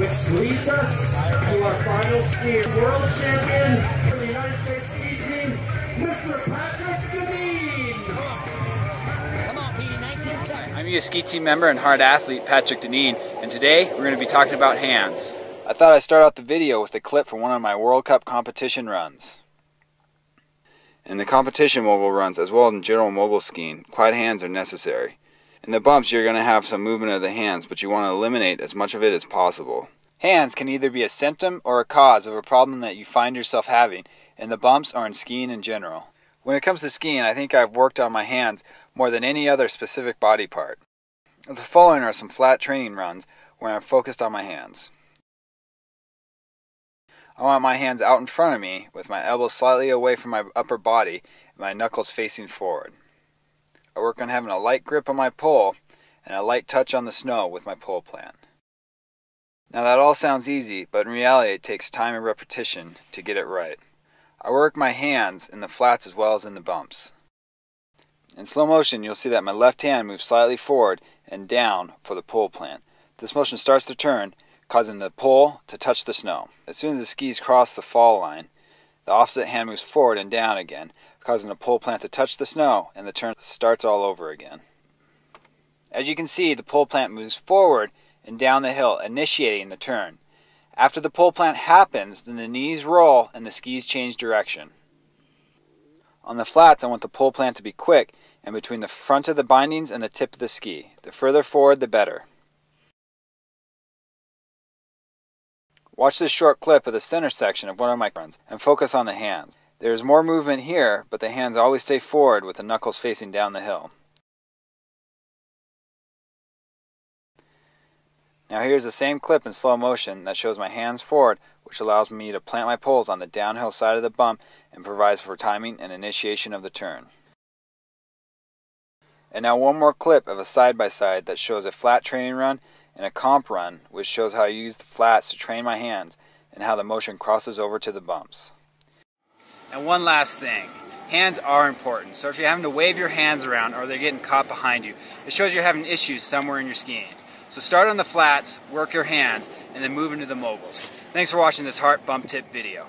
which leads us to our final ski world champion for the United States ski team, Mr. Patrick Deneen. I'm a ski team member and Hart athlete Patrick Deneen, and today we're going to be talking about hands. I thought I'd start out the video with a clip from one of my World Cup competition runs. In the competition mogul runs, as well as in general mogul skiing, quiet hands are necessary. In the bumps, you're going to have some movement of the hands, but you want to eliminate as much of it as possible. Hands can either be a symptom or a cause of a problem that you find yourself having in the bumps or in skiing in general. When it comes to skiing, I think I've worked on my hands more than any other specific body part. The following are some flat training runs where I'm focused on my hands. I want my hands out in front of me with my elbows slightly away from my upper body and my knuckles facing forward. I work on having a light grip on my pole and a light touch on the snow with my pole plant. Now that all sounds easy, but in reality it takes time and repetition to get it right. I work my hands in the flats as well as in the bumps. In slow motion you'll see that my left hand moves slightly forward and down for the pole plant. This motion starts the turn, causing the pole to touch the snow. As soon as the skis cross the fall line, the opposite hand moves forward and down again, causing the pole plant to touch the snow, and the turn starts all over again. As you can see, the pole plant moves forward and down the hill, initiating the turn. After the pole plant happens, then the knees roll and the skis change direction. On the flats, I want the pole plant to be quick and between the front of the bindings and the tip of the ski. The further forward, the better. Watch this short clip of the center section of one of my runs and focus on the hands. There is more movement here, but the hands always stay forward with the knuckles facing down the hill. Now here's the same clip in slow motion that shows my hands forward, which allows me to plant my poles on the downhill side of the bump and provides for timing and initiation of the turn. And now one more clip of a side-by-side -side that shows a flat training run and a comp run, which shows how I use the flats to train my hands and how the motion crosses over to the bumps. And one last thing. Hands are important. So if you're having to wave your hands around or they're getting caught behind you, it shows you're having issues somewhere in your skiing. So start on the flats, work your hands, and then move into the moguls. Thanks for watching this Hart Bump Tip video.